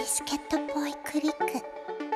ビスケットボーイクリック。